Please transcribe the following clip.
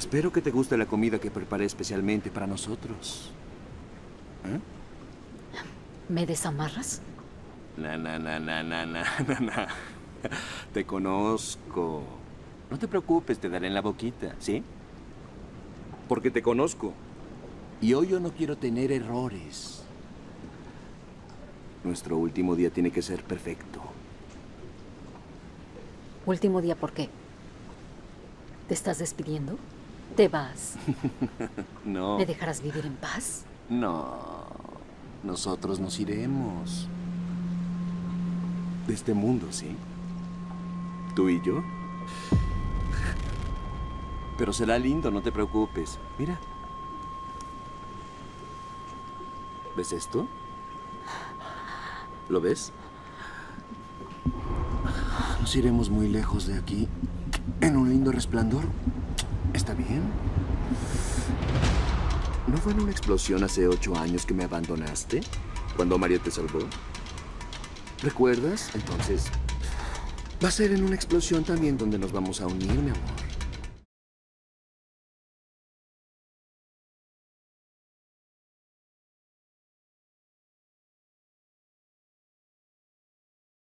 Espero que te guste la comida que preparé especialmente para nosotros. ¿Eh? ¿Me desamarras? Na, na, na, na, na, na, na, na. Te conozco. No te preocupes, te daré en la boquita, ¿sí? Porque te conozco. Y hoy yo no quiero tener errores. Nuestro último día tiene que ser perfecto. Último día, ¿por qué? ¿Te estás despidiendo? ¿Te vas? No. ¿Me dejarás vivir en paz? No. Nosotros nos iremos. De este mundo, ¿sí? Tú y yo. Pero será lindo, no te preocupes. Mira. ¿Ves esto? ¿Lo ves? Nos iremos muy lejos de aquí. En un lindo resplandor. ¿Está bien? ¿No fue en una explosión hace ocho años que me abandonaste? Cuando Mario te salvó. ¿Recuerdas? Entonces, va a ser en una explosión también donde nos vamos a unir, mi amor.